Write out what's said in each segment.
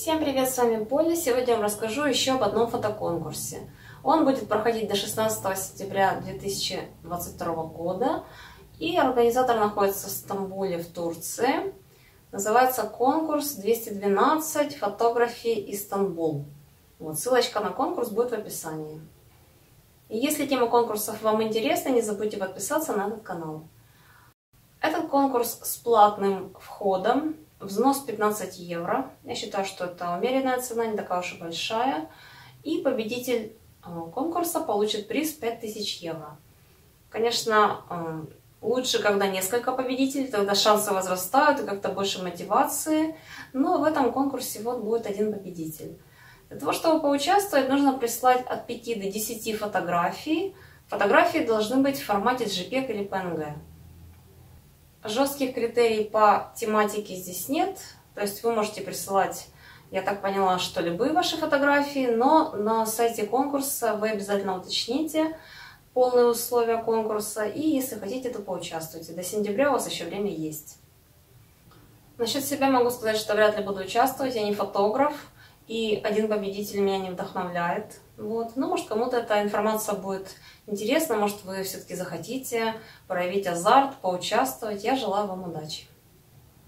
Всем привет, с вами Поля. Сегодня я вам расскажу еще об одном фотоконкурсе. Он будет проходить до 16 сентября 2022 года. И организатор находится в Стамбуле, в Турции. Называется конкурс 212 фотографии Истанбул. Вот, ссылочка на конкурс будет в описании. И если тема конкурсов вам интересна, не забудьте подписаться на этот канал. Этот конкурс с платным входом Взнос 15 евро. Я считаю, что это умеренная цена, не такая уж и большая. И победитель э, конкурса получит приз 5000 евро. Конечно, э, лучше, когда несколько победителей, тогда шансы возрастают и как-то больше мотивации. Но в этом конкурсе вот будет один победитель. Для того, чтобы поучаствовать, нужно прислать от 5 до 10 фотографий. Фотографии должны быть в формате JPEG или PNG. Жестких критерий по тематике здесь нет. То есть вы можете присылать, я так поняла, что любые ваши фотографии, но на сайте конкурса вы обязательно уточните полные условия конкурса. И если хотите, то поучаствуйте. До сентября у вас еще время есть. Насчет себя могу сказать, что вряд ли буду участвовать. Я не фотограф. И один победитель меня не вдохновляет. Вот. Ну, может, кому-то эта информация будет интересна, может, вы все-таки захотите проявить азарт, поучаствовать. Я желаю вам удачи.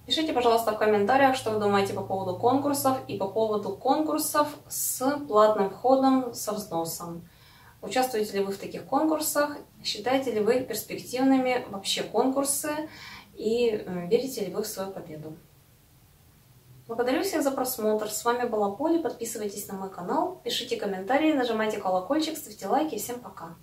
Пишите, пожалуйста, в комментариях, что вы думаете по поводу конкурсов и по поводу конкурсов с платным входом, со взносом. Участвуете ли вы в таких конкурсах? Считаете ли вы перспективными вообще конкурсы? И верите ли вы в свою победу? Благодарю всех за просмотр. С вами была Поля. Подписывайтесь на мой канал, пишите комментарии, нажимайте колокольчик, ставьте лайки. Всем пока!